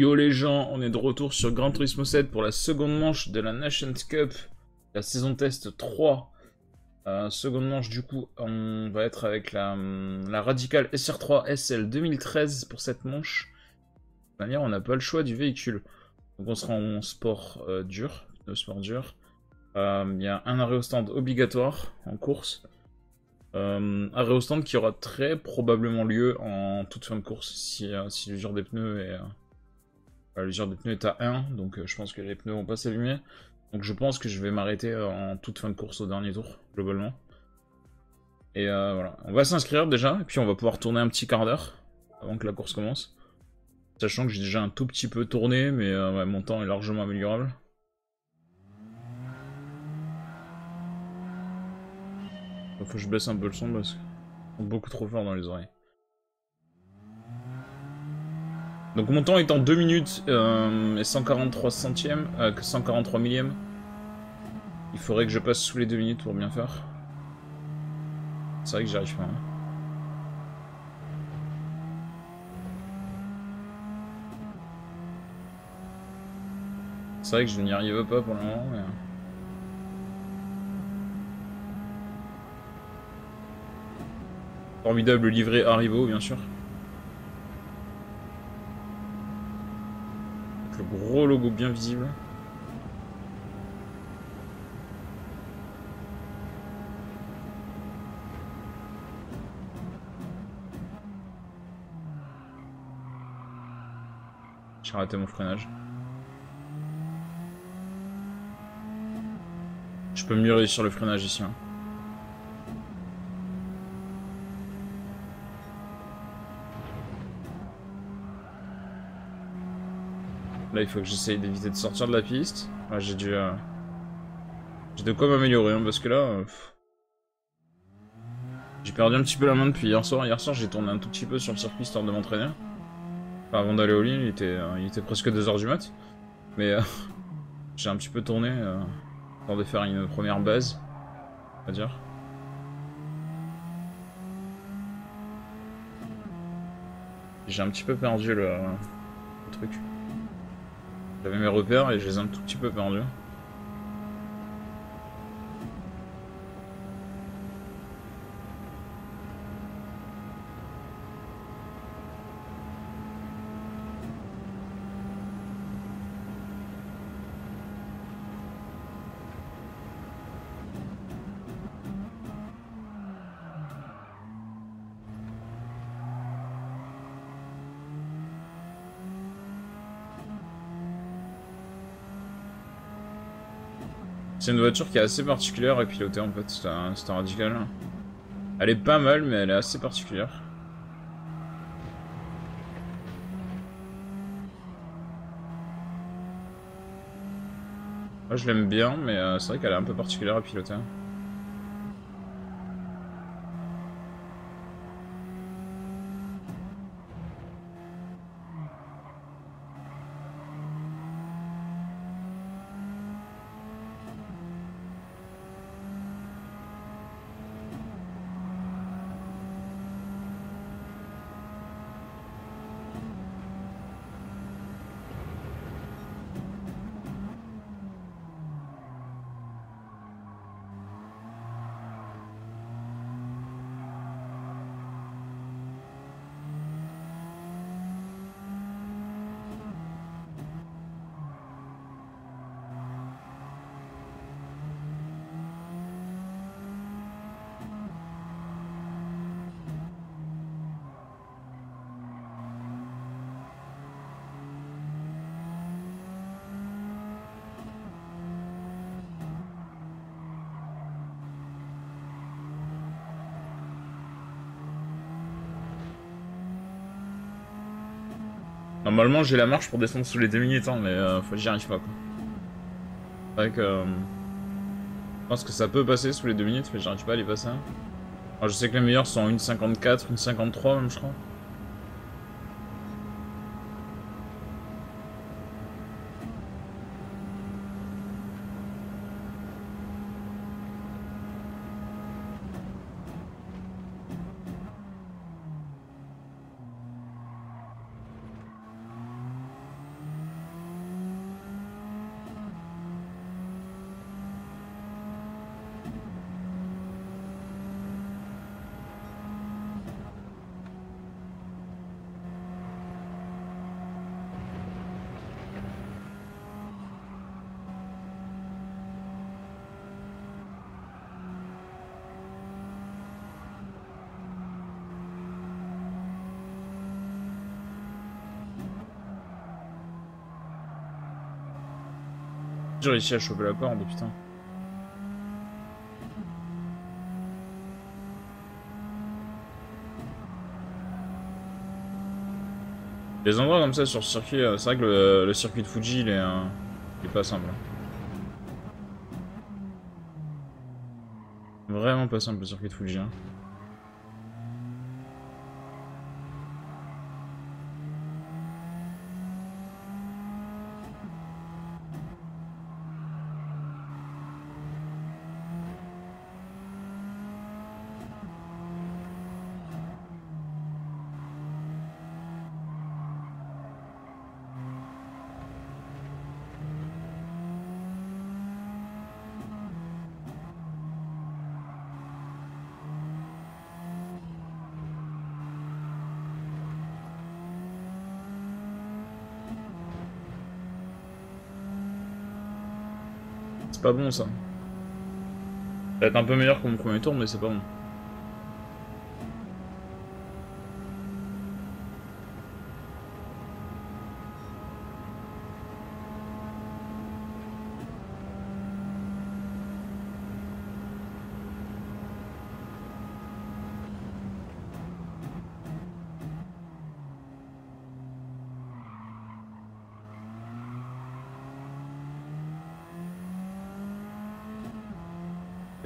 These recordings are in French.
Yo les gens, on est de retour sur Gran Turismo 7 pour la seconde manche de la Nations Cup, la saison test 3. Euh, seconde manche du coup, on va être avec la, la Radical SR3 SL 2013 pour cette manche. De toute manière, on n'a pas le choix du véhicule. Donc on sera en sport euh, dur, de sport dur. Euh, Il y a un arrêt au stand obligatoire en course. Euh, arrêt au stand qui aura très probablement lieu en toute fin de course si, euh, si l'usure des pneus est, euh, l'usure des pneus est à 1, donc euh, je pense que les pneus vont pas s'allumer. Donc je pense que je vais m'arrêter euh, en toute fin de course au dernier tour, globalement. Et euh, voilà, on va s'inscrire déjà, et puis on va pouvoir tourner un petit quart d'heure avant que la course commence. Sachant que j'ai déjà un tout petit peu tourné, mais mon temps est largement améliorable. Faut que je baisse un peu le son parce que beaucoup trop fort dans les oreilles. Donc mon temps est en 2 minutes euh, et 143 centièmes, euh, que 143 millièmes. Il faudrait que je passe sous les 2 minutes pour bien faire. C'est vrai que j'y arrive pas. hein. C'est vrai que je n'y arrive pas pour le moment, mais... Formidable livret Haribo, bien sûr. Avec le gros logo bien visible. J'ai raté mon freinage. Je peux mieux réussir le freinage ici. hein. Là, il faut que j'essaye d'éviter de sortir de la piste. Ouais, j'ai dû... euh, J'ai de quoi m'améliorer, hein, parce que là... euh. J'ai perdu un petit peu la main depuis hier soir. Hier soir, j'ai tourné un tout petit peu sur le circuit, histoire de m'entraîner. Enfin, avant d'aller au lit, il était, euh, il était presque 2h du mat. Mais euh, j'ai un petit peu tourné, euh, de faire une première base, on va dire. J'ai un petit peu perdu le, le truc. J'avais mes repères et je les ai un tout petit peu perdus. C'est une voiture qui est assez particulière à piloter en fait, c'est un, un radical. Elle est pas mal, mais elle est assez particulière. Moi je l'aime bien, mais euh, c'est vrai qu'elle est un peu particulière à piloter. Normalement j'ai la marche pour descendre sous les 2 minutes, hein, mais euh, faut que j'y arrive pas quoi. C'est vrai que... euh, je pense que ça peut passer sous les 2 minutes, mais j'arrive pas à les passer. Alors, je sais que les meilleurs sont en 1.54, 1.53 même je crois. Réussi à choper la corde, putain. Les endroits comme ça sur le circuit, euh, c'est vrai que le, circuit de Fuji il est, euh, pas simple. Vraiment pas simple le circuit de Fuji. Hein. Pas bon ça. Ça va être un peu meilleur que mon premier tour, mais c'est pas bon.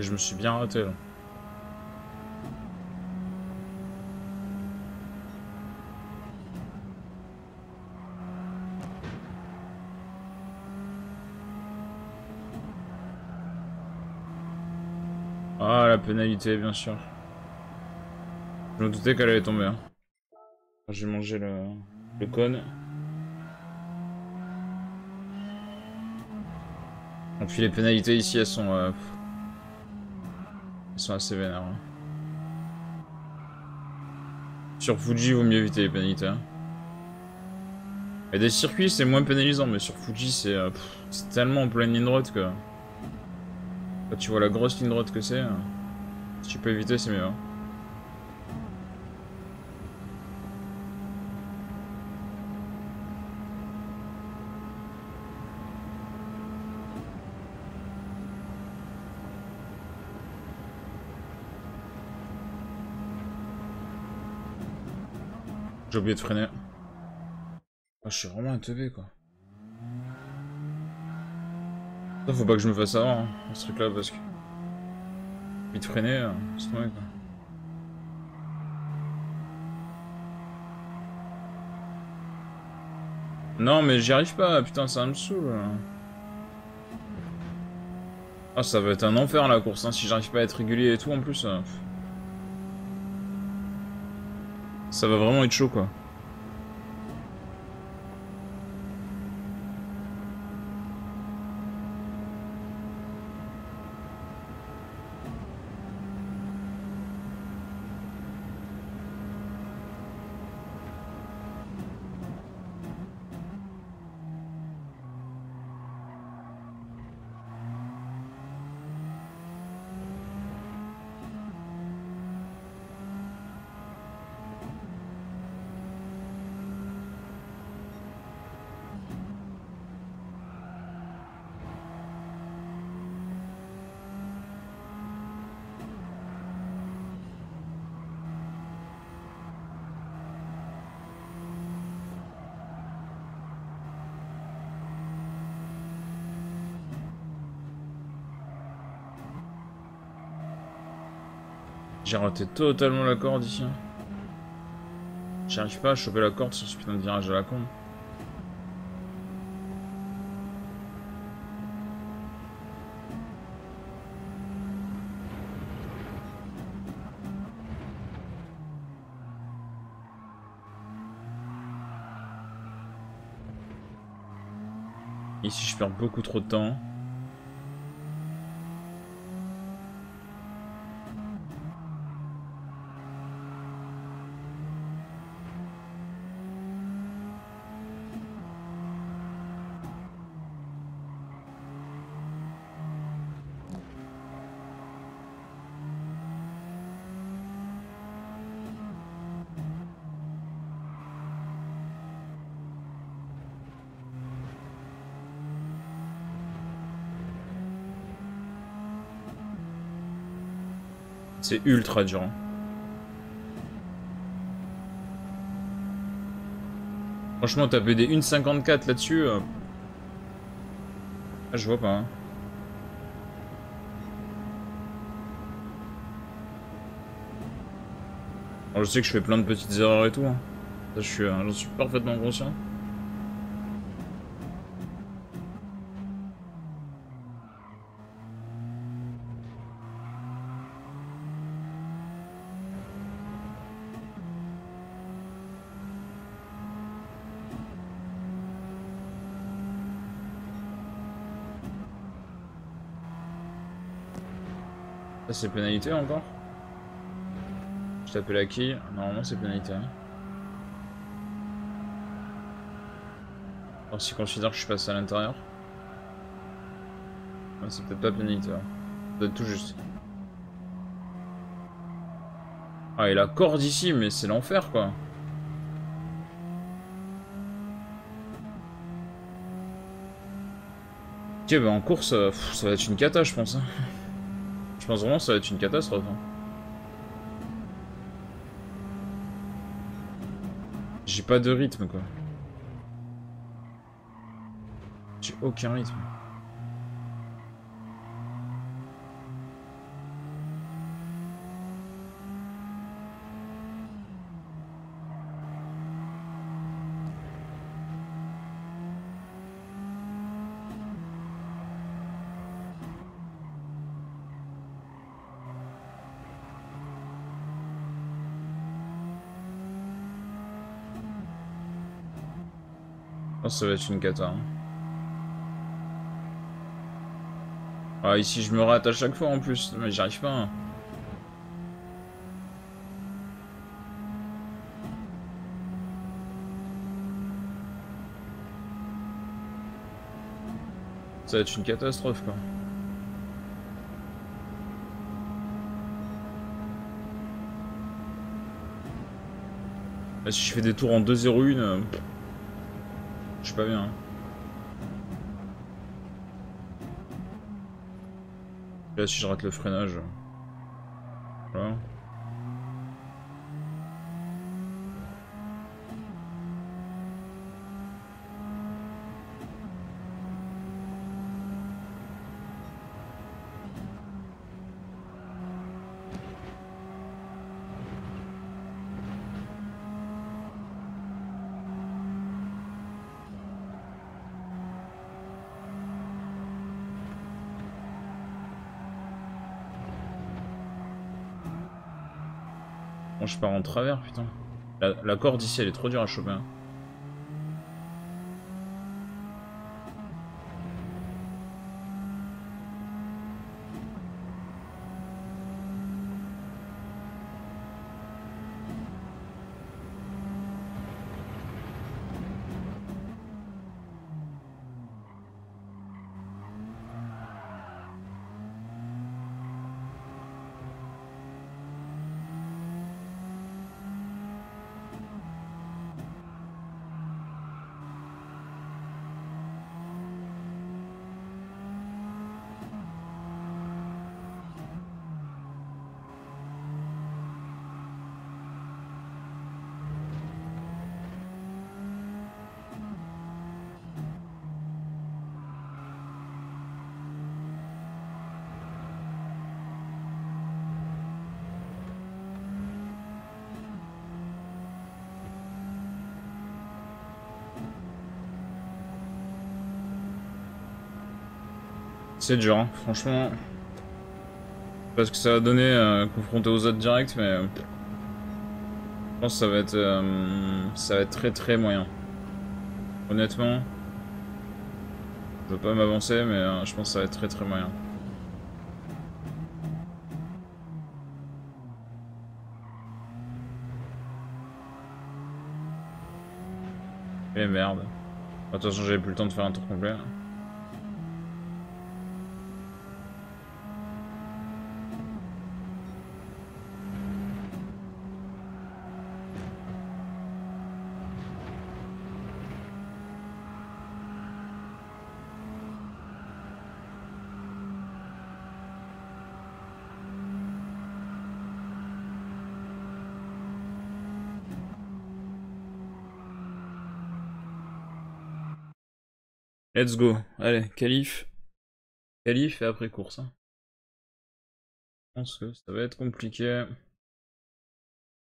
Je me suis bien raté. Ah, la pénalité, bien sûr. Je me doutais qu'elle allait tomber. Hein. J'ai mangé le, le cône. Puis les pénalités ici, elles sont... Euh, assez. Hein. Sur Fuji, vaut mieux éviter les pénalités. Hein. Et des circuits, c'est moins pénalisant, mais sur Fuji, c'est euh, tellement en pleine ligne droite que... Tu vois la grosse ligne droite que c'est, euh, si tu peux éviter, c'est mieux. Hein. J'ai oublié de freiner. Ah, je suis vraiment un teubé quoi. Faut pas que je me fasse avant, hein, ce truc là, parce que... Vite freiner, euh, c'est quoi. Non, mais j'y arrive pas, putain, ça me saoule. Ah, ça va être un enfer la course, hein, si j'arrive pas à être régulier et tout en plus. Euh, Ça va vraiment être chaud quoi. J'ai raté totalement la corde ici. J'arrive pas à choper la corde sur ce putain de virage de la con. Ici je perds beaucoup trop de temps. C'est ultra dur. Franchement, taper des 1,54 là-dessus... euh, Ah, je vois pas. hein. Je sais que je fais plein de petites erreurs et tout. hein. Suis, euh, j'en suis parfaitement conscient. C'est pénalité encore Je tape la quille. Normalement, c'est pénalité. hein. Alors, s'il considère que je suis passé à l'intérieur. C'est peut-être pas pénalité. hein. Ça doit être tout juste. Ah, et la corde ici, mais c'est l'enfer quoi. Ok, bah en course, euh, ça va être une cata, je pense. hein. Je pense vraiment que ça va être une catastrophe. hein. J'ai pas de rythme quoi. J'ai aucun rythme. Je pense que ça va être une cata. hein. Ah, ici je me rate à chaque fois en plus, mais j'y arrive pas. hein. Ça va être une catastrophe quoi. Si je fais des tours en 2-0-1, euh, pff, je suis pas bien. hein. Là, si je rate le freinage. Voilà. Je pars en travers, putain. La, la corde ici, elle est trop dure à choper. hein. C'est dur, hein. franchement. Parce que ça va donner euh, confronté aux autres directs, mais. euh, Je pense que ça va être. euh, ça va être très très moyen. Honnêtement. Je veux pas m'avancer, mais je pense que ça va être très très moyen. Et merde. De toute façon, j'avais plus le temps de faire un tour complet. Let's go. Allez, calife. Calife et après course. Hein. Je pense que ça va être compliqué.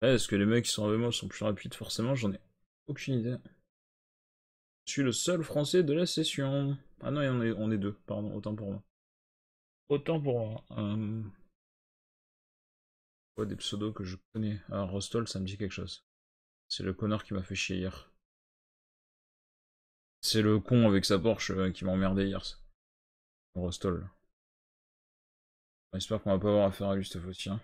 Est-ce que les mecs qui sont avec moi sont plus rapides Forcément, j'en ai aucune idée. Je suis le seul français de la session. Ah non, on est, on est deux, pardon, autant pour moi. Autant pour moi. Euh... des pseudos que je connais. Alors, Rostol, ça me dit quelque chose. C'est le connard qui m'a fait chier hier. C'est le con avec sa Porsche euh, qui m'a emmerdé hier. Rostol. J'espère qu'on va pas avoir affaire à lui cette fois-ci. Hein.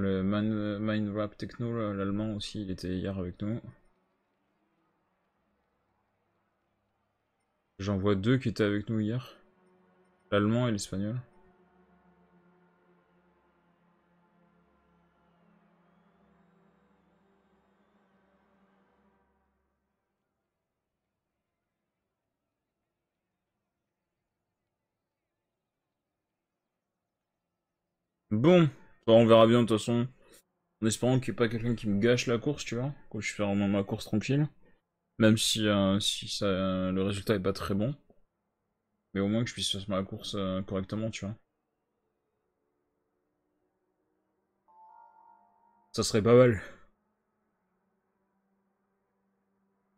Le Man, Mind Rap Techno, l'allemand aussi, il était hier avec nous. J'en vois deux qui étaient avec nous hier. L'allemand et l'espagnol. Bon, on verra bien de toute façon. En espérant qu'il n'y ait pas quelqu'un qui me gâche la course, tu vois. Quand je fais vraiment ma course tranquille. Même si, euh, si ça, le résultat est pas très bon. Mais au moins que je puisse faire ma course euh, correctement, tu vois. Ça serait pas mal.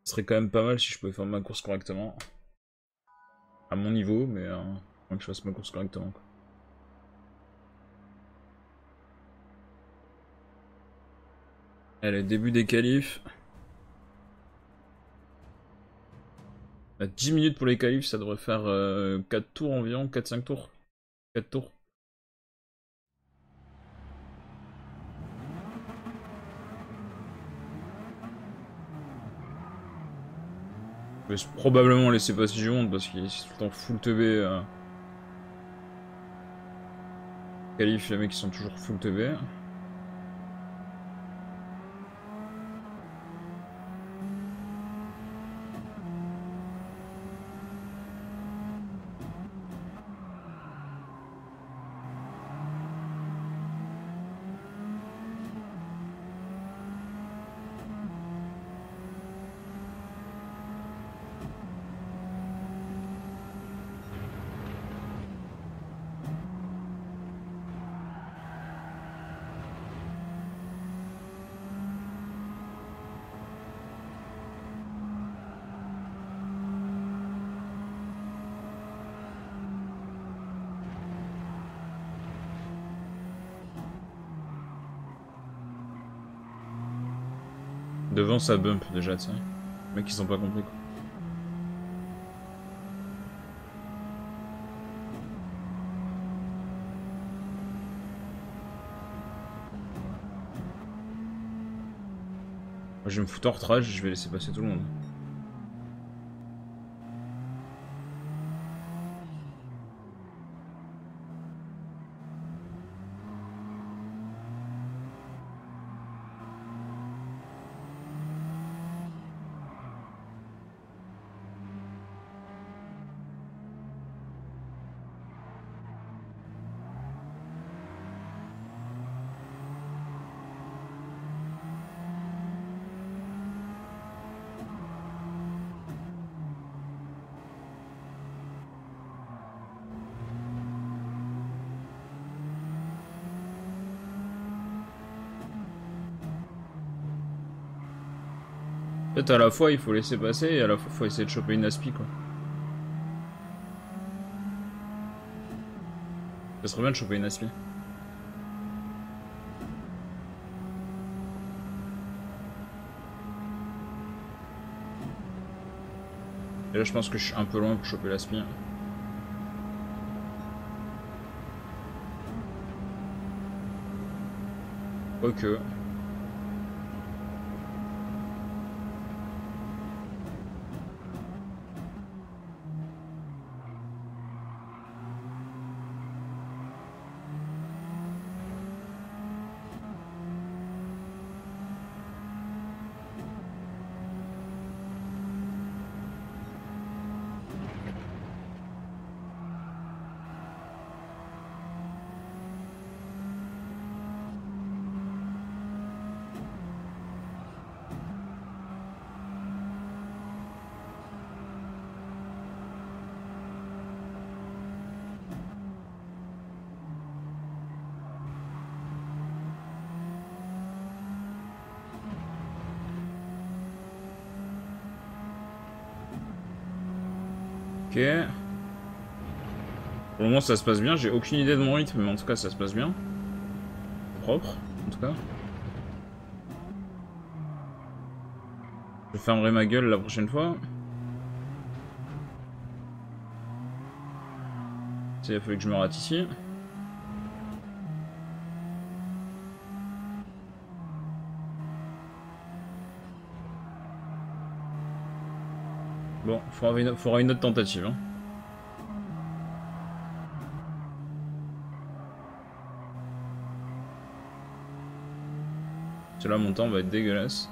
Ce serait quand même pas mal si je pouvais faire ma course correctement. À mon niveau, mais euh, que je fasse ma course correctement. Quoi. Allez, début des qualifs. 10 minutes pour les qualifs, ça devrait faire 4 euh, tours environ, 4-5 tours. 4 tours. Je vais probablement laisser passer du monde parce qu'il est tout le temps full TB. Euh... Qualif, les mecs qui sont toujours full TB. Ça bump déjà. Les mecs ils ont pas compris quoi. je vais me foutre en retrage, je vais laisser passer tout le monde. Fait, à la fois, il faut laisser passer et à la fois, il faut essayer de choper une aspi, quoi. Ça serait bien de choper une aspi. Et là, je pense que je suis un peu loin pour choper l'aspi. Ok. Ok. Pour le moment ça se passe bien, j'ai aucune idée de mon rythme, mais en tout cas ça se passe bien. Propre, en tout cas. Je fermerai ma gueule la prochaine fois. Il a fallu que je me rate ici. Bon, il faudra, une autre tentative. Hein. Cela, mon temps va être dégueulasse.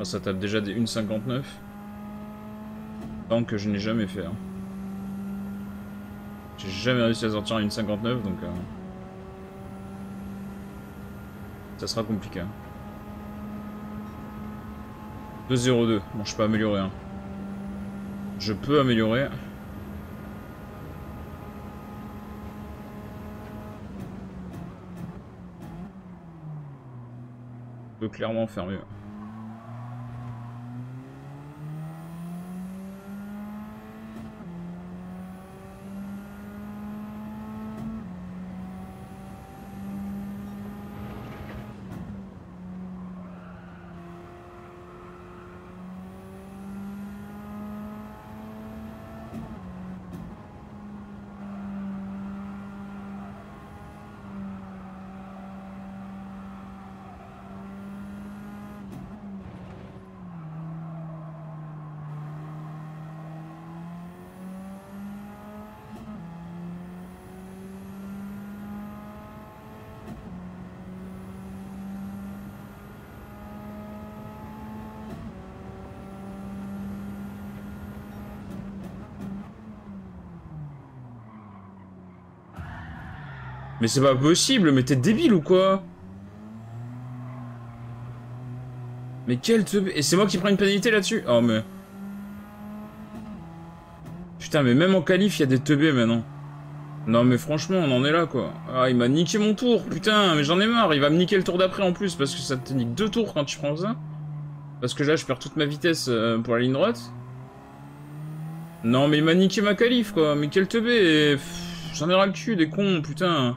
Ah, ça tape déjà des 1,59. Tant que je n'ai jamais fait. Hein. J'ai jamais réussi à sortir une 59 donc... Euh, ça sera compliqué. 2-0-2. Bon, je peux améliorer. Hein. Je peux améliorer. Je peux clairement faire mieux. Mais c'est pas possible, mais t'es débile ou quoi? Mais quel te... Et c'est moi qui prends une pénalité là-dessus? Oh mais... Putain, mais même en qualif, il y a des teubés maintenant. Non mais franchement, on en est là quoi. Ah, il m'a niqué mon tour, putain, mais j'en ai marre. Il va me niquer le tour d'après en plus, parce que ça te nique deux tours quand tu prends ça. Parce que là, je perds toute ma vitesse euh, pour la ligne droite. Non mais il m'a niqué ma qualif quoi. Mais quel teubé J'en ai ras le cul, des cons, putain.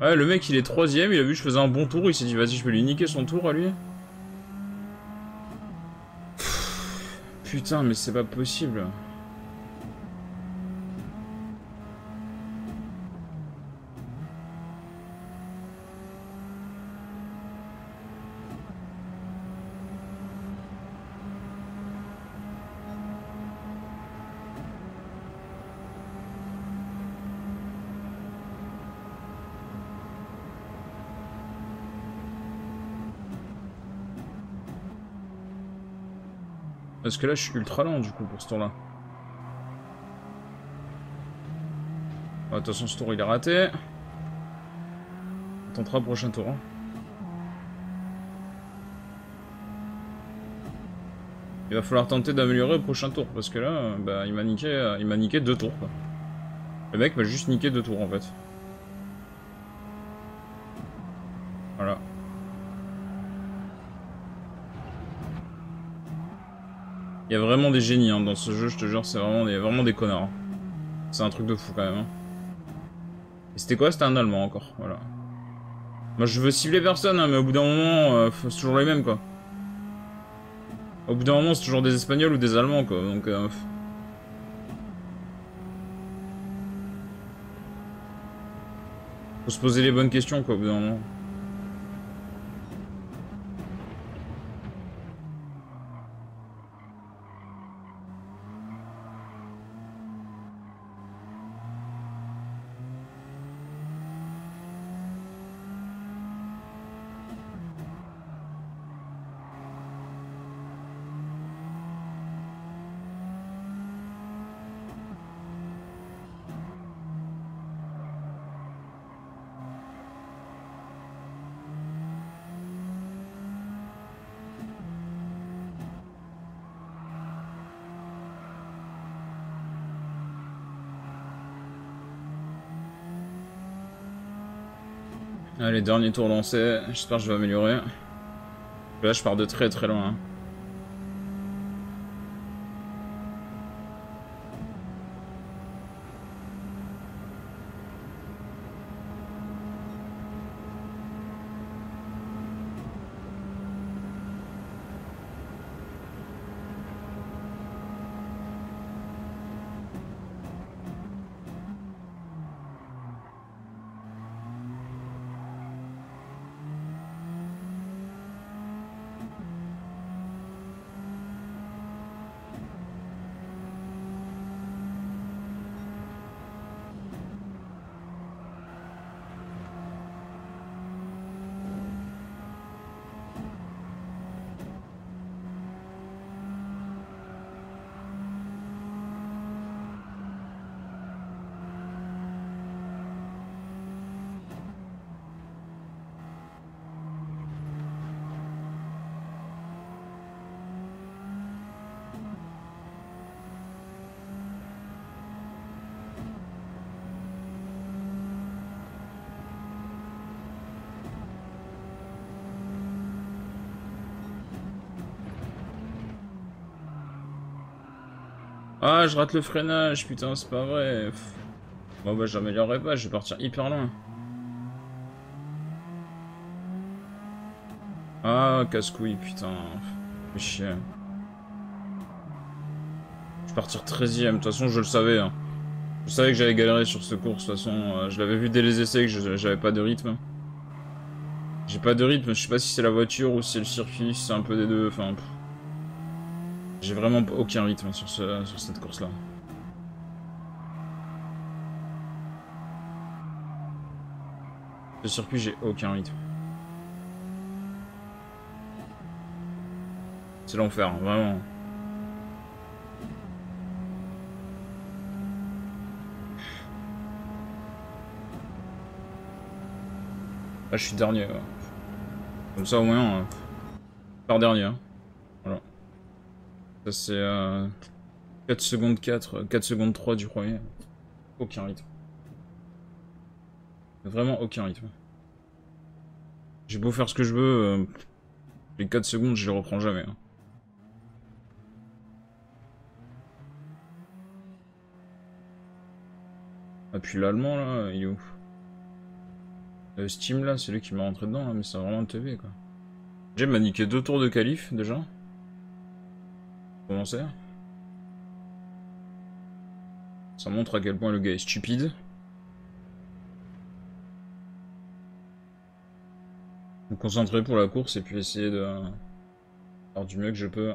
Ouais, le mec il est troisième, il a vu que je faisais un bon tour, il s'est dit vas-y je vais lui niquer son tour à lui. Putain mais c'est pas possible. Parce que là, je suis ultra lent, du coup, pour ce tour-là. De toute façon, ce tour, il est raté. On tentera prochain tour. Hein. Il va falloir tenter d'améliorer le prochain tour, parce que là, bah, il m'a niqué, il m'a niqué deux tours. Le mec m'a juste niqué deux tours, en fait. Il y a vraiment des génies hein, dans ce jeu, je te jure, c'est vraiment des, vraiment des connards. Hein. C'est un truc de fou quand même. Hein. Et c'était quoi? C'était un Allemand encore, voilà. Moi je veux cibler personne, mais au bout d'un moment, euh, c'est toujours les mêmes quoi. Au bout d'un moment, c'est toujours des Espagnols ou des Allemands quoi, donc... Euh, faut se poser les bonnes questions quoi, au bout d'un moment. Dernier tour lancé. J'espère que je vais améliorer. Là, je pars de très très loin. Ah, je rate le freinage, putain, c'est pas vrai. Bon bah j'améliorerai pas, je vais partir hyper loin. Ah, casse-couille, putain. Fais chier. Je vais partir 13ème, de toute façon je le savais. Hein. Je savais que j'allais galérer sur ce course, de toute façon. Euh, je l'avais vu dès les essais que j'avais pas de rythme. J'ai pas de rythme, je sais pas si c'est la voiture ou si c'est le circuit, c'est un peu des deux, enfin... J'ai vraiment aucun rythme sur, ce, sur cette course-là. Ce circuit, j'ai aucun rythme. C'est l'enfer, hein, vraiment. Là, je suis dernier. Comme ça, au moins, euh, par dernier. Hein. Ça c'est euh, 4 secondes 4, 4 secondes 3 du premier. Aucun rythme. Vraiment aucun rythme. J'ai beau faire ce que je veux, euh, les 4 secondes je les reprends jamais. Hein. Ah puis l'allemand là, il est où euh, Steam là, c'est lui qui m'a rentré dedans là, mais c'est vraiment un TV quoi. J'ai maniqué deux tours de qualif déjà. Ça montre à quel point le gars est stupide. Me concentrer pour la course et puis essayer de faire du mieux que je peux.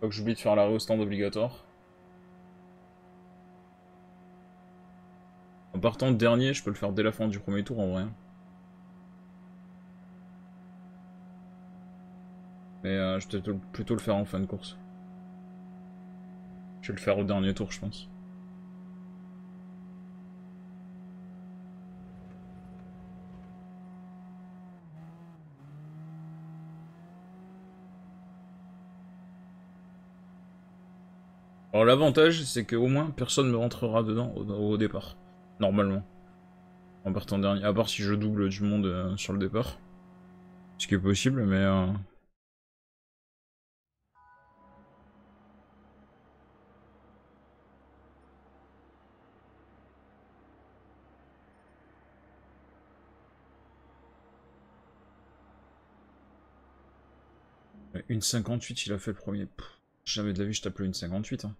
Faut que j'oublie de faire l'arrêt au stand obligatoire. En partant dernier, je peux le faire dès la fin du premier tour en vrai. Mais euh, je vais plutôt le faire en fin de course. Je vais le faire au dernier tour, je pense. Alors l'avantage, c'est qu'au moins, personne ne rentrera dedans au, départ. Normalement. En partant dernier. À part si je double du monde euh, sur le départ. Ce qui est possible, mais... Euh, Une 58, il a fait le premier. jamais de la vie je tape une 58. Hein.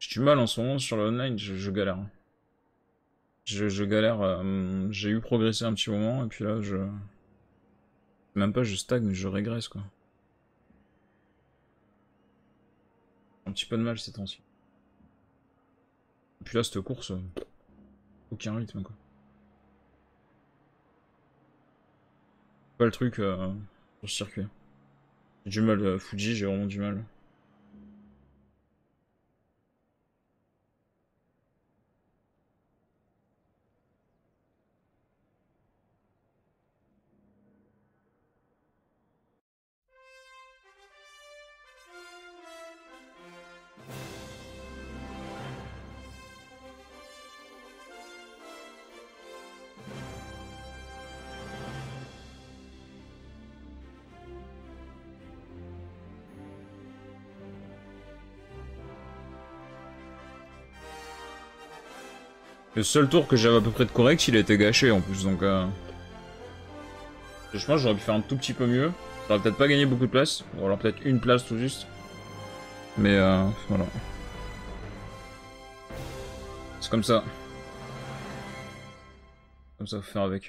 J'ai du mal en ce moment sur le online, je, galère. Je, galère. Euh, j'ai eu progressé un petit moment, et puis là, je... Même pas je stagne, je régresse, quoi. Un petit peu de mal ces temps-ci. Et puis là, cette course, aucun rythme, quoi. Pas le truc... Euh sur circuit. J'ai du mal, à Fuji, j'ai vraiment du mal. Le seul tour que j'avais à peu près de correct, il a été gâché en plus, donc... Euh... Je pense que j'aurais pu faire un tout petit peu mieux. J'aurais peut-être pas gagné beaucoup de place, ou alors peut-être une place tout juste. Mais euh, voilà. C'est comme ça. Comme ça, faut faire avec. De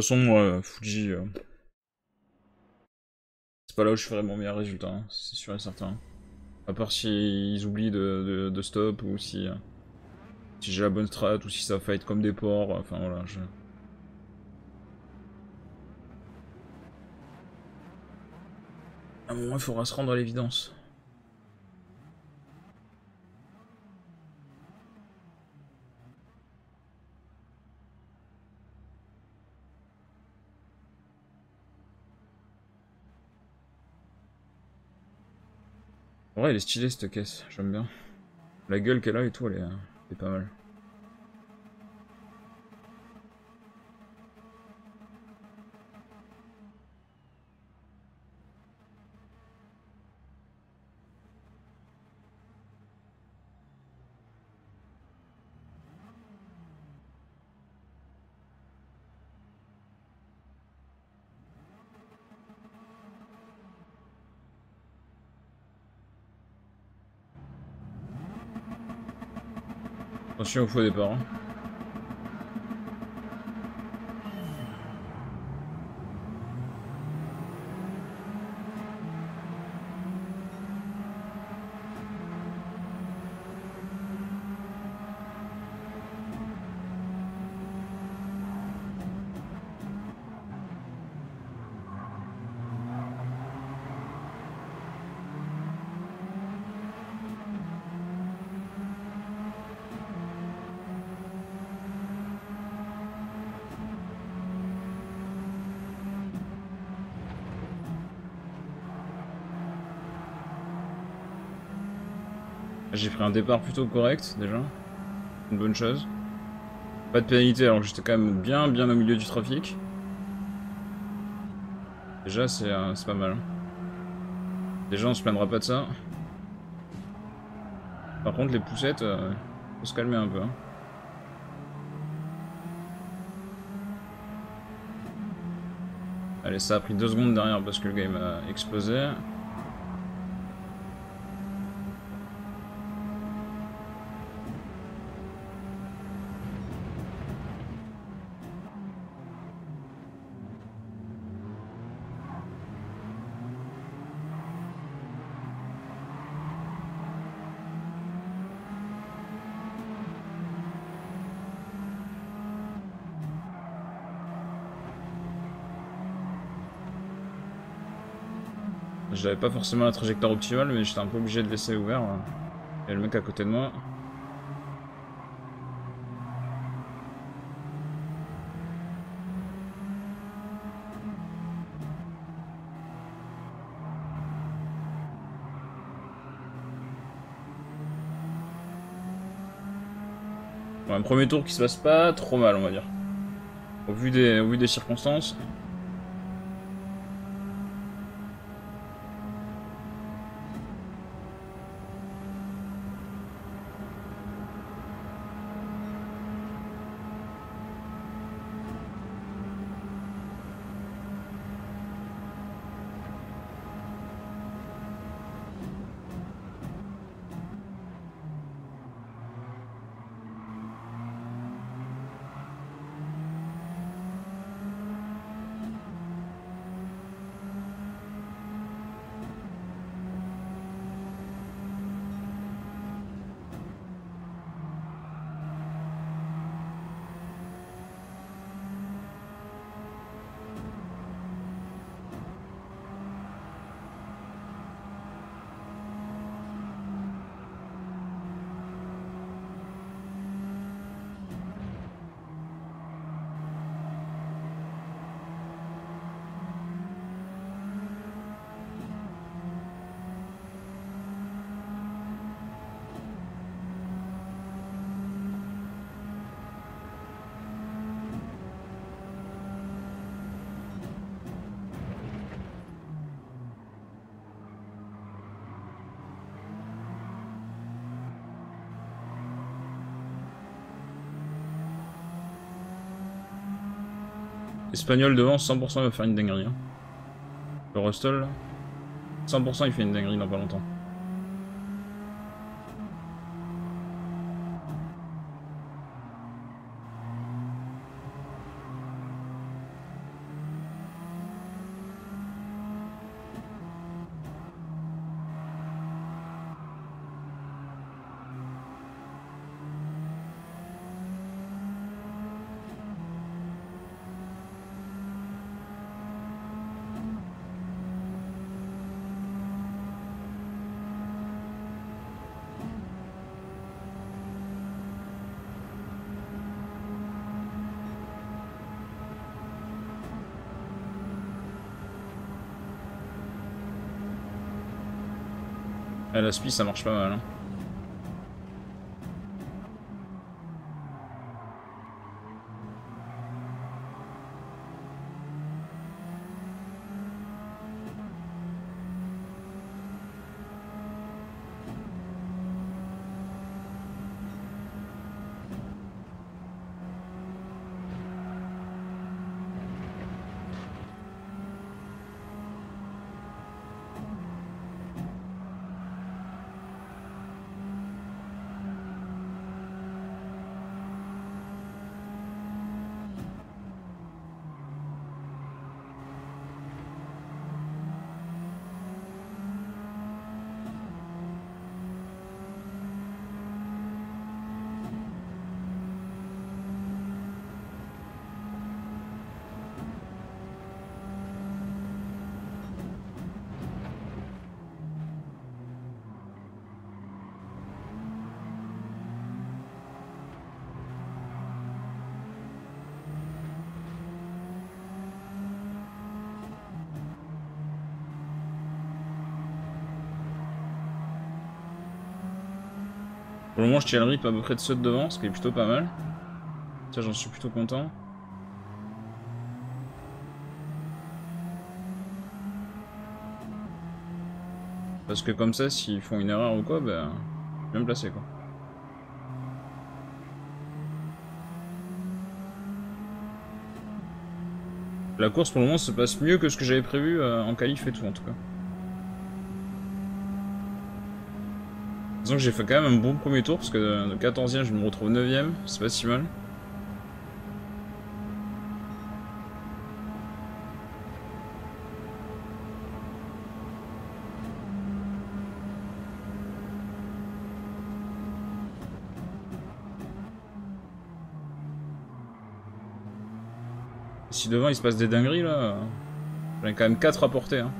toute façon, moi, Fuji... Euh, c'est pas là où je ferai mon meilleur résultat, hein, c'est sûr et certain. À part s'ils oublient de, de, stop, ou si... Euh, si j'ai la bonne strat, ou si ça fight comme des porcs, enfin voilà, je... À un moment, il faudra se rendre à l'évidence. Ouais, elle est stylée cette caisse, j'aime bien. La gueule qu'elle a et tout, elle est, elle est pas mal. Attention au faux départ. Hein. J'ai un départ plutôt correct déjà. Une bonne chose. Pas de pénalité alors que j'étais quand même bien bien au milieu du trafic. Déjà c'est euh, pas mal. Déjà on se plaindra pas de ça. Par contre les poussettes, euh, faut se calmer un peu. Hein. Allez ça a pris deux secondes derrière parce que le game a explosé. J'avais pas forcément la trajectoire optimale, mais j'étais un peu obligé de laisser ouvert. Et le mec à côté de moi. Un premier tour qui se passe pas trop mal, on va dire. Au vu des circonstances. Espagnol devant, 100% il va faire une dinguerie. Hein. Le Rustle, 100% il fait une dinguerie dans pas longtemps. La spie ça marche pas mal. Hein. Pour le moment, je tiens le rythme à peu près de ceux de devant, ce qui est plutôt pas mal. Ça, j'en suis plutôt content. Parce que comme ça, s'ils font une erreur ou quoi, ben, je vais bien me placer quoi. La course pour le moment se passe mieux que ce que j'avais prévu euh, en qualif et tout en tout cas. Disons j'ai fait quand même un bon premier tour, parce que de 14ème je me retrouve 9ème, c'est pas si mal. Si devant il se passe des dingueries là, j'en ai quand même 4 à porter. Hein.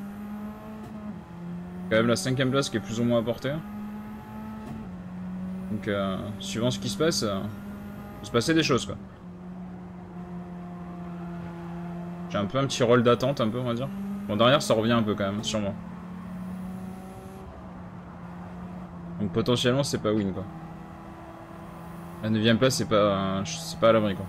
Quand même la cinquième place qui est plus ou moins à porter. Donc, euh, suivant ce qui se passe, euh, il se passer des choses, quoi. J'ai un peu un petit rôle d'attente, un peu, on va dire. Bon, derrière, ça revient un peu, quand même, sûrement. Donc, potentiellement, c'est pas win, quoi. La 9ème place, c'est pas, c'est pas à l'abri, quoi.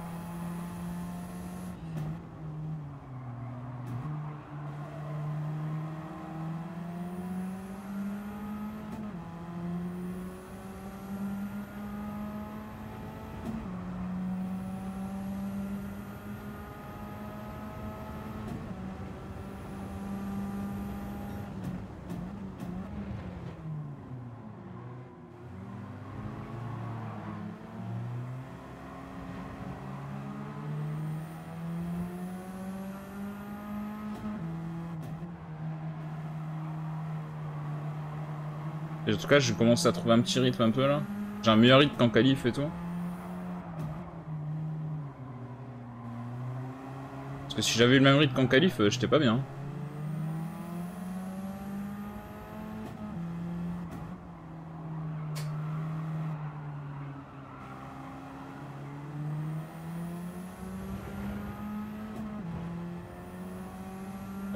En tout cas, je commence à trouver un petit rythme un peu là. J'ai un meilleur rythme qu'en qualif et tout. Parce que si j'avais le même rythme qu'en qualif, euh, j'étais pas bien.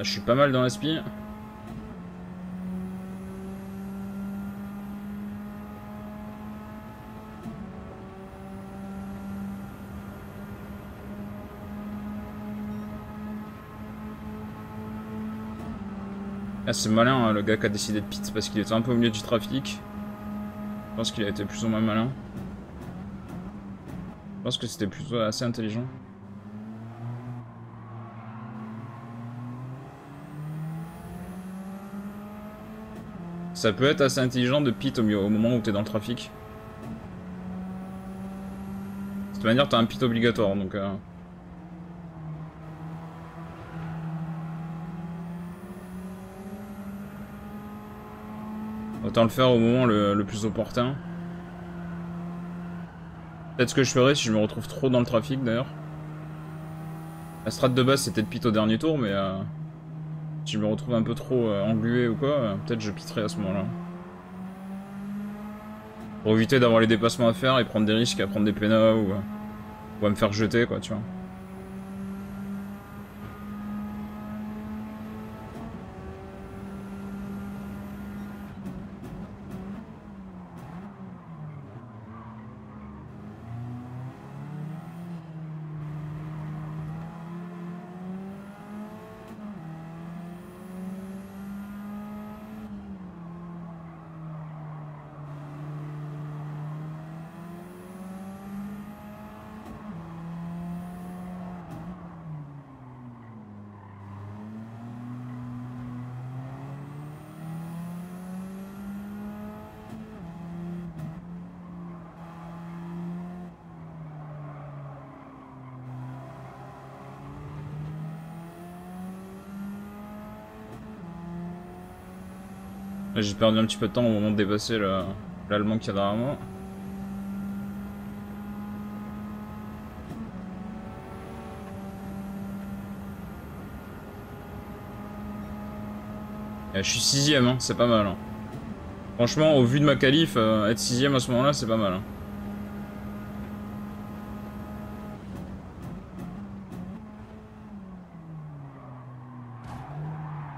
je suis pas mal dans la spie. Ah, c'est malin, hein, le gars qui a décidé de pit parce qu'il était un peu au milieu du trafic. Je pense qu'il a été plus ou moins malin. Je pense que c'était plutôt assez intelligent. Ça peut être assez intelligent de pit au, moment où t'es dans le trafic. De toute manière, t'as un pit obligatoire, donc... Euh Autant le faire au moment le, plus opportun. Peut-être ce que je ferai si je me retrouve trop dans le trafic d'ailleurs. La strat de base c'était de pit au dernier tour, mais euh, si je me retrouve un peu trop euh, englué ou quoi, euh, peut-être je piterai à ce moment-là. Pour éviter d'avoir les dépassements à faire et prendre des risques à prendre des pénats ou, ou à me faire jeter quoi, tu vois. J'ai perdu un petit peu de temps au moment de dépasser l'allemand qui a derrière moi. je suis sixième, hein, c'est pas mal. Hein. Franchement, au vu de ma qualif, euh, être sixième à ce moment-là, c'est pas mal. Hein.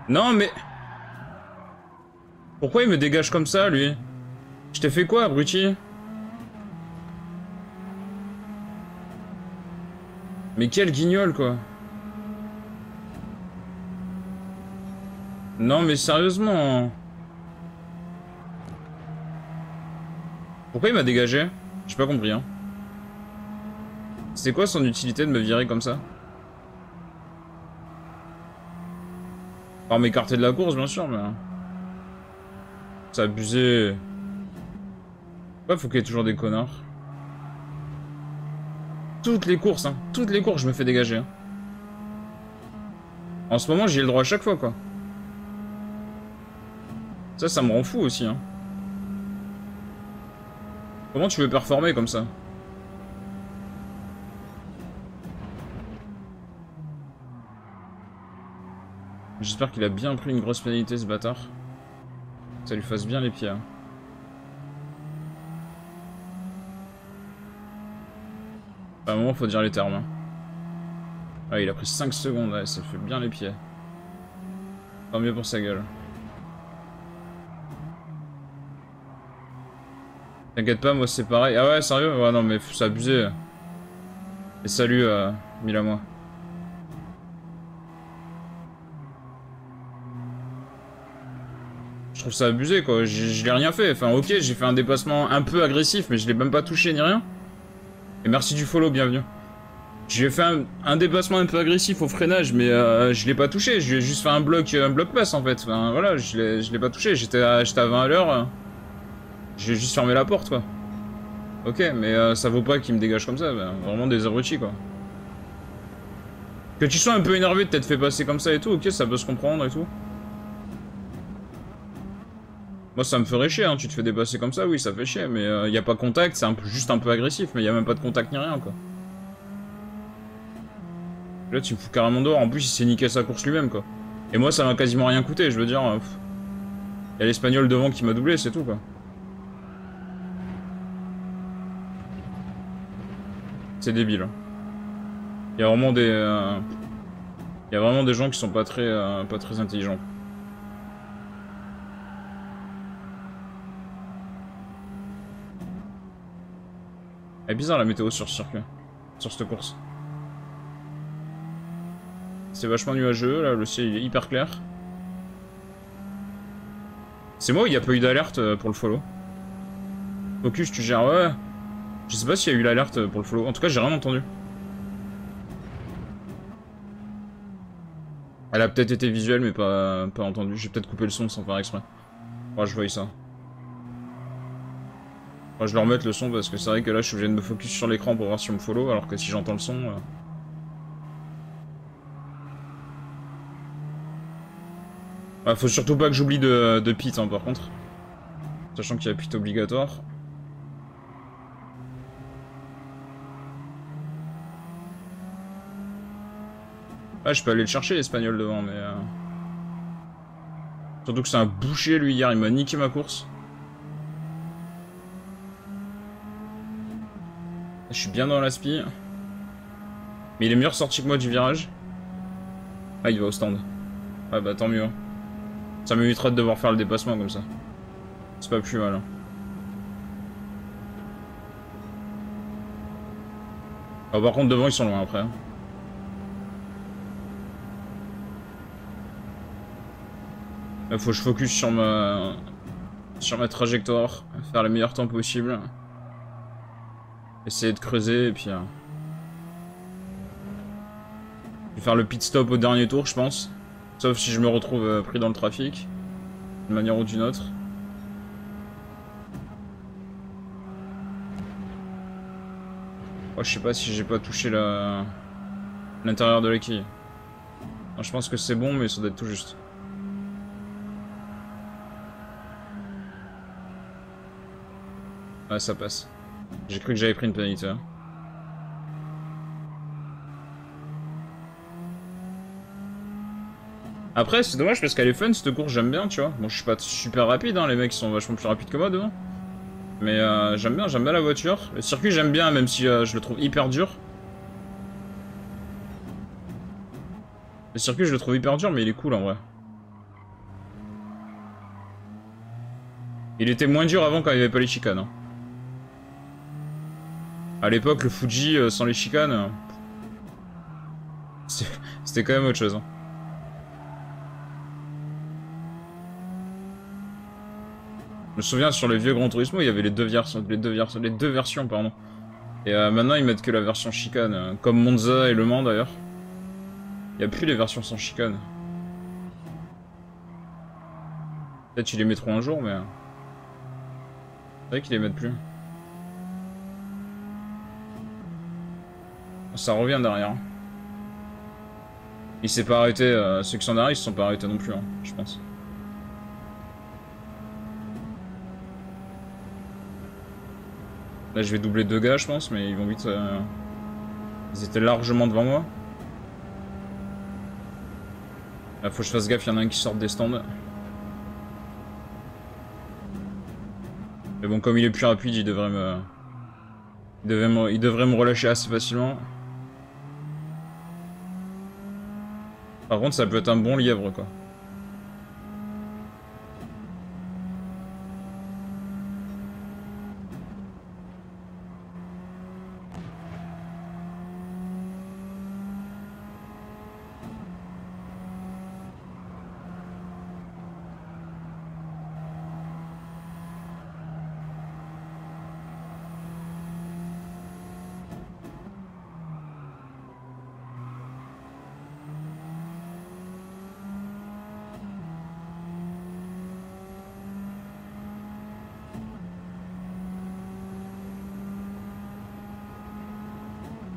Non, mais... Pourquoi il me dégage comme ça, lui? Je t'ai fait quoi, abruti? Mais quel guignol, quoi. Non, mais sérieusement... Pourquoi il m'a dégagé? J'ai pas compris, hein. C'est quoi son utilité de me virer comme ça? Par m'écarter de la course, bien sûr, mais... C'est abusé. Faut qu'il y ait toujours des connards Toutes les courses, hein. Toutes les courses, je me fais dégager. Hein. En ce moment, j'ai le droit à chaque fois, quoi. Ça, ça me rend fou aussi, hein. Comment tu veux performer comme ça? J'espère qu'il a bien pris une grosse pénalité, ce bâtard. Ça lui fasse bien les pieds. Hein. À un moment, faut dire les termes. Hein. Ah, il a pris 5 secondes, ça fait bien les pieds. Tant mieux pour sa gueule. T'inquiète pas, moi c'est pareil. Ah ouais, sérieux? Ouais, non, mais c'est abusé. Et salut, euh, mille à moi. Trouve ça abusé quoi, je l'ai rien fait. Enfin ok, j'ai fait un déplacement un peu agressif, mais je l'ai même pas touché ni rien. Et merci du follow, bienvenue. J'ai fait un, déplacement un peu agressif au freinage, mais euh, je l'ai pas touché. J'ai juste fait un bloc, un bloc passe en fait. Enfin, voilà, je l'ai pas touché. J'étais à, à 20 à l'heure. J'ai juste fermé la porte quoi. Ok, mais euh, ça vaut pas qu'il me dégage comme ça. Ben, vraiment des abrutis quoi. Que tu sois un peu énervé de t'être fait passer comme ça et tout, ok, ça peut se comprendre et tout. Moi, ça me ferait chier, hein. tu te fais dépasser comme ça, oui, ça fait chier, mais il euh, n'y a pas contact, c'est juste un peu agressif, mais il n'y a même pas de contact ni rien, quoi. Là, tu me fous carrément dehors, en plus, il s'est niqué sa course lui-même, quoi. Et moi, ça m'a quasiment rien coûté, je veux dire... Il y a l'espagnol devant qui m'a doublé, c'est tout, quoi. C'est débile. Hein. Il y a vraiment des... Euh, il y a vraiment des gens qui sont pas très, euh, pas très intelligents. Elle est bizarre la météo sur ce circuit. Sur cette course. C'est vachement nuageux, là, le ciel est hyper clair. C'est moi ou il n'y a pas eu d'alerte euh, pour le follow Focus, tu gères, ouais. Je sais pas s'il y a eu l'alerte pour le follow. En tout cas, j'ai rien entendu. Elle a peut-être été visuelle, mais pas, pas entendue. J'ai peut-être coupé le son sans faire exprès. Moi, je vois ça. Je vais remettre le son parce que c'est vrai que là, je suis obligé de me focus sur l'écran pour voir si on me follow, alors que si j'entends le son... Euh... Ah, faut surtout pas que j'oublie de, de pit, hein, par contre. Sachant qu'il y a pit obligatoire. Ah, je peux aller le chercher, l'espagnol devant, mais... Euh... Surtout que c'est un boucher, lui, hier, il m'a niqué ma course. Je suis bien dans la spi. Mais il est mieux ressorti que moi du virage. Ah, il va au stand. Ah bah tant mieux. Hein. Ça m'évitera de devoir faire le dépassement comme ça. C'est pas plus mal. Ah, par contre, devant, ils sont loin après. Hein. Faut que je focus sur ma... sur ma trajectoire, faire le meilleur temps possible. Essayer de creuser et puis... Euh... Je vais faire le pit stop au dernier tour, je pense. Sauf si je me retrouve euh, pris dans le trafic. D'une manière ou d'une autre. Oh, je sais pas si j'ai pas touché l'intérieur de la quille. je pense que c'est bon, mais ça doit être tout juste. Ouais, ça passe. J'ai cru que j'avais pris une pénalité. Après, c'est dommage parce qu'elle est fun cette course, j'aime bien, tu vois. Bon, je suis pas super rapide, hein, les mecs sont vachement plus rapides que moi devant. Mais euh, j'aime bien, j'aime bien la voiture. Le circuit, j'aime bien, même si euh, je le trouve hyper dur. Le circuit, je le trouve hyper dur, mais il est cool en vrai. Il était moins dur avant quand il n'y avait pas les chicanes. Hein. À l'époque, le Fuji euh, sans les chicanes, euh, c'était quand même autre chose. Hein. Je me souviens sur le vieux Gran Turismo, il y avait les deux versions, les deux versions, les deux versions, pardon. Et euh, maintenant, ils mettent que la version chicane, comme Monza et Le Mans d'ailleurs. Il n'y a plus les versions sans chicane. Peut-être qu'ils les mettront un jour, mais... C'est vrai qu'ils les mettent plus. Ça revient derrière. Il s'est pas arrêté, euh, ceux qui sont derrière ils se sont pas arrêtés non plus, hein, je pense. Là je vais doubler deux gars je pense, mais ils vont vite... Euh, ils étaient largement devant moi. Là faut que je fasse gaffe, il y en a un qui sort des stands. Mais bon, comme il est plus rapide, il devrait me... Il me, il devrait me relâcher assez facilement. Par contre, ça peut être un bon lièvre, quoi.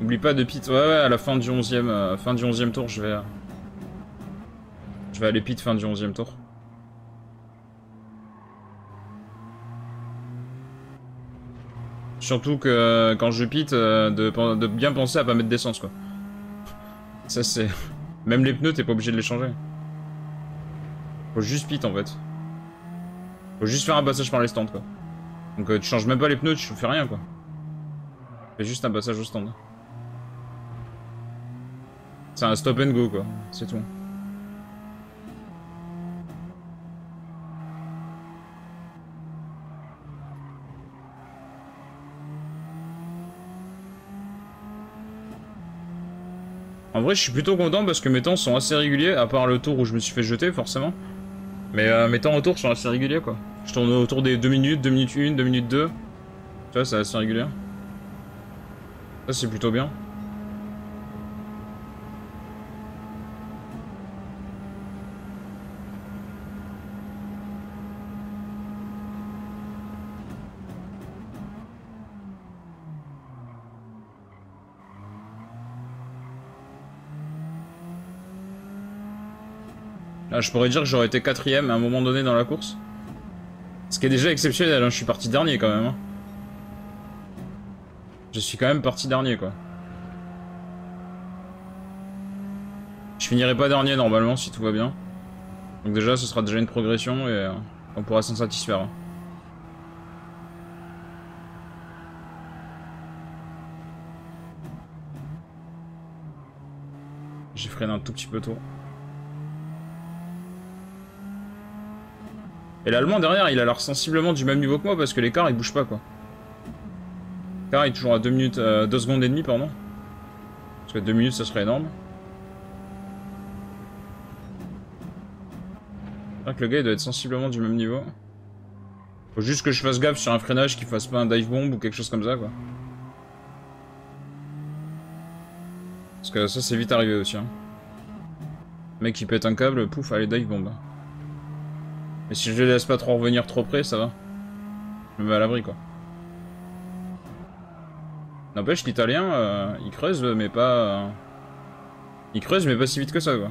N'oublie pas de pit. Ouais, ouais, à la fin du 11e, euh, fin du 11 tour, je vais. Euh, je vais aller pit fin du 11e tour. Surtout que euh, quand je pit, de, de, bien penser à pas mettre d'essence quoi. Ça c'est. Même les pneus, t'es pas obligé de les changer. Faut juste pit en fait. Faut juste faire un passage par les stands quoi. Donc tu changes même pas les pneus, tu fais rien quoi. Fais juste un passage au stand. C'est un stop and go quoi, c'est tout. En vrai, je suis plutôt content parce que mes temps sont assez réguliers, à part le tour où je me suis fait jeter, forcément. Mais euh, mes temps autour sont assez réguliers, quoi. Je tourne autour des 2 minutes, 2 minutes 1, 2 minutes 2. Tu vois, c'est assez régulier. Ça, c'est plutôt bien. Là, je pourrais dire que j'aurais été quatrième à un moment donné dans la course. Ce qui est déjà exceptionnel, hein. je suis parti dernier quand même. Hein. Je suis quand même parti dernier, quoi. Je finirai pas dernier normalement si tout va bien. Donc déjà, ce sera déjà une progression et euh, on pourra s'en satisfaire. Hein. J'ai freiné un tout petit peu tôt. Et l'allemand derrière, il a l'air sensiblement du même niveau que moi parce que l'écart il bouge pas quoi. L'écart est toujours à 2 minutes, 2 euh, secondes et demie pardon. Parce que 2 minutes ça serait énorme. Je que le gars il doit être sensiblement du même niveau. Faut juste que je fasse gaffe sur un freinage qu'il fasse pas un dive bomb ou quelque chose comme ça quoi. Parce que ça c'est vite arrivé aussi. Hein. Mec il pète un câble, pouf, allez dive bomb. Mais si je le laisse pas trop revenir trop près, ça va. Je me mets à l'abri quoi. N'empêche l'italien, euh, il creuse mais pas... Euh, il creuse mais pas si vite que ça quoi.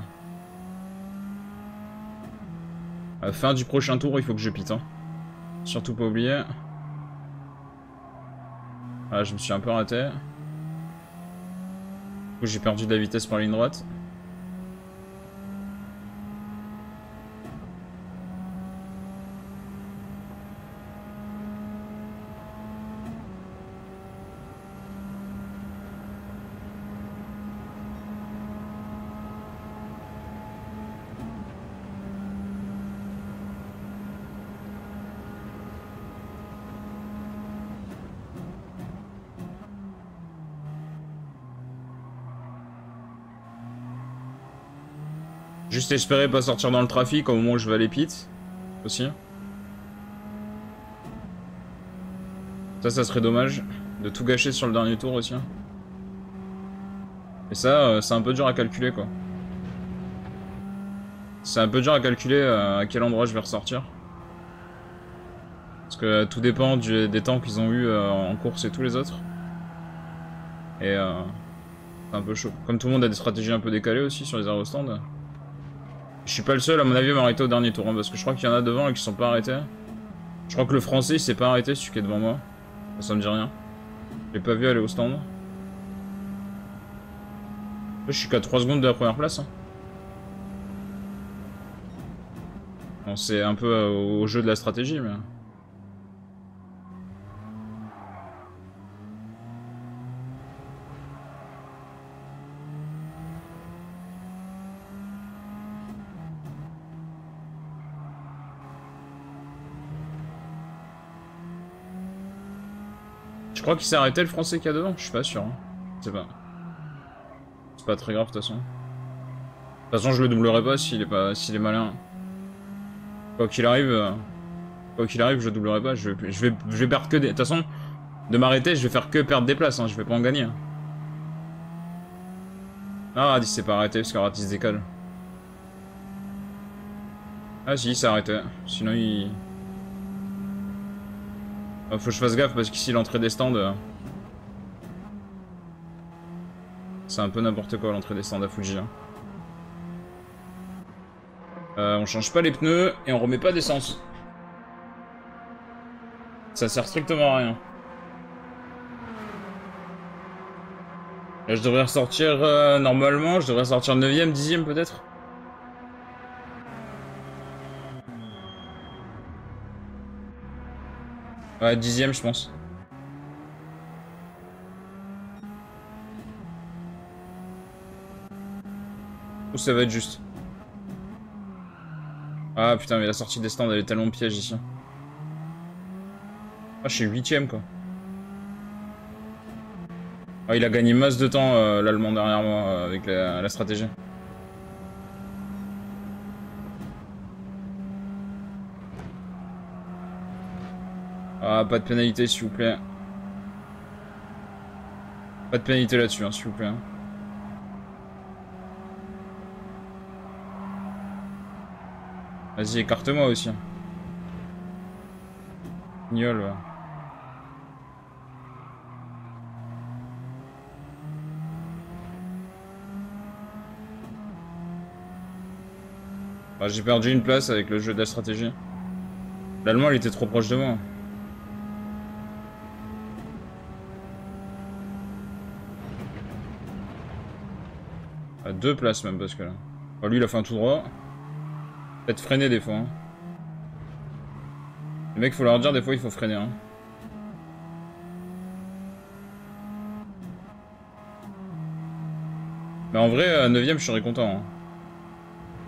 Fin du prochain tour, il faut que je pite. Hein. Surtout pas oublier. Ah, je me suis un peu raté j'ai perdu de la vitesse par ligne droite. Juste espérer pas sortir dans le trafic au moment où je vais aller pit. Aussi. Ça, ça serait dommage. De tout gâcher sur le dernier tour aussi. Et ça, euh, c'est un peu dur à calculer quoi. C'est un peu dur à calculer euh, à quel endroit je vais ressortir. Parce que tout dépend des temps qu'ils ont eu euh, en course et tous les autres. Et c'est un peu chaud. Comme tout le monde a des stratégies un peu décalées aussi sur les aérostands. Je suis pas le seul à mon avis à m'arrêter au dernier tour, hein, parce que je crois qu'il y en a devant et qui sont pas arrêtés. Je crois que le français il s'est pas arrêté, celui qui est devant moi. Ça, me dit rien. Je l'ai pas vu aller au stand. je suis qu'à 3 secondes de la première place. Hein. C'est un peu euh, au jeu de la stratégie, mais... crois qu'il s'est arrêté le français qu'il y a dedans Je suis pas sûr. Hein. C'est pas. C'est pas très grave de toute façon. De toute façon, je le doublerai pas s'il est pas s'il est malin. Quoi qu'il arrive, euh, quoi qu'il arrive, je doublerai pas. Je, je, vais, je vais perdre que des. De toute façon, de m'arrêter, je vais faire que perdre des places. Hein. Je vais pas en gagner. Hein. Ah, Radis s'est pas arrêté parce se décale. Ah si, il s'est arrêté. Sinon, il... Euh, faut que je fasse gaffe parce qu'ici l'entrée des stands... Euh, c'est un peu n'importe quoi l'entrée des stands à Fuji. Hein. Euh, on change pas les pneus et on remet pas d'essence. Ça sert strictement à rien. Je devrais ressortir normalement, je devrais sortir 9ème, 10ème peut-être Ouais, dixième, je pense. Ou ça va être juste. Ah putain, mais la sortie des stands, elle est tellement piège ici. Ah, je suis huitième, quoi. Ah, il a gagné masse de temps, euh, l'allemand derrière moi, euh, avec la stratégie. Ah, pas de pénalité, s'il vous plaît. Pas de pénalité là-dessus, hein, s'il vous plaît. Vas-y, écarte-moi aussi. Niol. Bah, j'ai perdu une place avec le jeu de la stratégie. L'allemand, il était trop proche de moi. Deux places même, parce que là. Lui, il a fait un tout droit. Peut-être freiner des fois. Hein. Les mecs, faut leur dire des fois, il faut freiner. Hein. Mais en vrai, à 9ème, je serais content. Hein.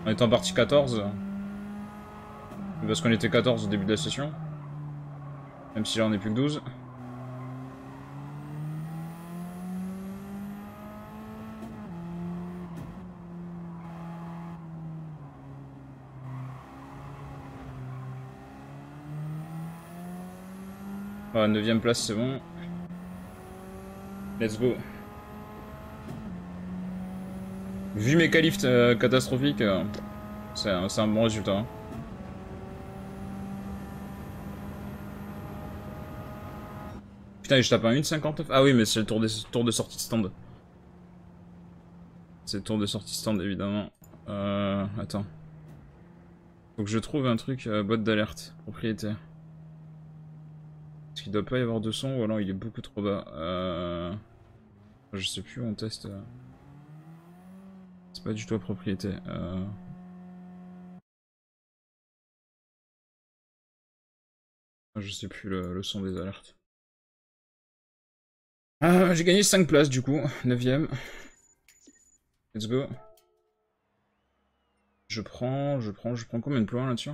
En étant parti 14. Parce qu'on était 14 au début de la session. Même si là on est plus que 12. Ah, 9ème place, c'est bon. Let's go. Vu mes qualifs euh, catastrophiques, euh, c'est un, bon résultat. Hein. Putain, je tape un 1,59 Ah oui, mais c'est le tour, de sortie de stand. C'est le tour de sortie stand, évidemment. Euh, attends. Faut que je trouve un truc, euh, boîte d'alerte, propriétaire. Est-ce qu'il doit pas y avoir de son ou alors il est beaucoup trop bas euh... Je sais plus, on teste... Euh. C'est pas du tout à propriété. Euh... Je sais plus le, son des alertes. Ah, J'ai gagné 5 places du coup, 9ème. Let's go. Je prends, je prends, je prends combien de points là-dessus?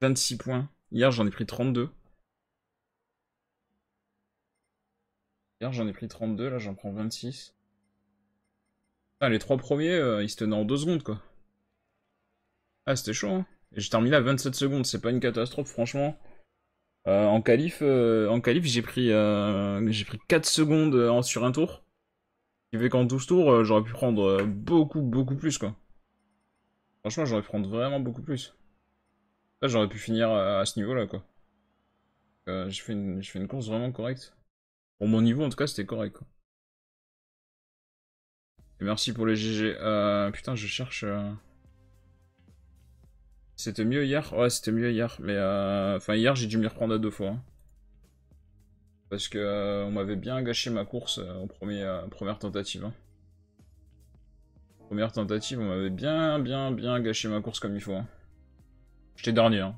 26 points. Hier j'en ai pris 32. Hier j'en ai pris 32, là j'en prends 26. Ah, les trois premiers, euh, ils se tenaient en 2 secondes quoi. Ah c'était chaud hein. J'ai terminé à 27 secondes, c'est pas une catastrophe franchement. Euh, en qualif, euh, en qualif j'ai pris, j'ai pris 4 secondes sur un tour. Ce qui fait qu'en 12 tours, j'aurais pu prendre beaucoup, beaucoup plus quoi. Franchement j'aurais pu prendre vraiment beaucoup plus. J'aurais pu finir à, ce niveau là quoi. j'ai fait, fait une course vraiment correcte. Pour mon niveau, en tout cas, c'était correct. Quoi. Et merci pour les GG. Euh, putain, je cherche... Euh, c'était mieux hier? Ouais, c'était mieux hier. Mais euh... enfin, hier, j'ai dû m'y reprendre à deux fois. Hein. Parce que on m'avait bien gâché ma course en premier, première tentative. Hein. Première tentative, on m'avait bien, bien, bien gâché ma course comme il faut. Hein. J'étais dernier.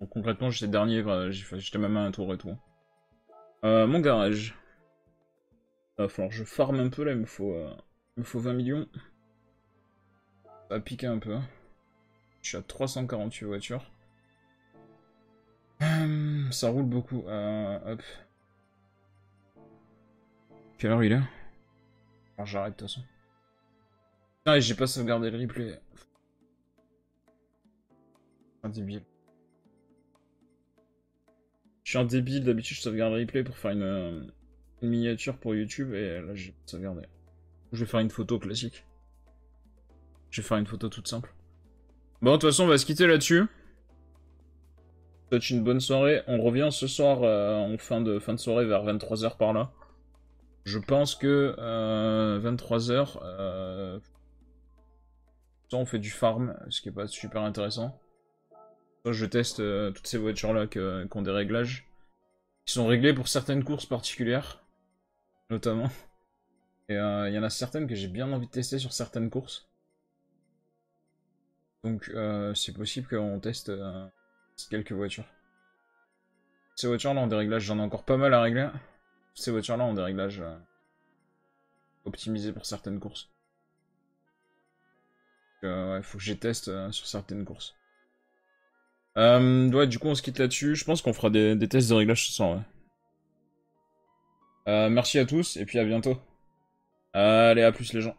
Donc, concrètement, j'étais dernier. J'étais même à un tour et tout. mon garage. Il va falloir que je farme un peu là, il me faut, euh, il me faut 20 millions. Ça va piquer un peu. Hein. Je suis à 348 voitures. Hum, ça roule beaucoup. Euh, hop. Quelle heure il est? Alors ah, j'arrête de toute façon. Ah, j'ai pas sauvegardé le replay. Un débile. Je suis un débile, d'habitude je sauvegarde le replay pour faire une, euh, une miniature pour YouTube et là j'ai sauvegardé. Je vais faire une photo classique. Je vais faire une photo toute simple. Bon, de toute façon, on va se quitter là-dessus. Souhaite une bonne soirée. On revient ce soir euh, en fin de, fin de soirée vers 23h par là. Je pense que 23h, euh, euh, on fait du farm, ce qui est pas super intéressant. je teste toutes ces voitures-là qui ont des réglages. Qui sont réglés pour certaines courses particulières notamment. Et euh, il y en a certaines que j'ai bien envie de tester sur certaines courses. Donc euh, c'est possible qu'on teste euh, quelques voitures. Ces voitures-là ont des réglages, j'en ai encore pas mal à régler. Ces voitures-là ont des réglages optimisés pour certaines courses. Donc, ouais, faut que je teste sur certaines courses. du coup on se quitte là-dessus. Je pense qu'on fera des, des, tests de réglage ce soir, ouais. Euh, merci à tous et puis à bientôt. Allez, à plus les gens.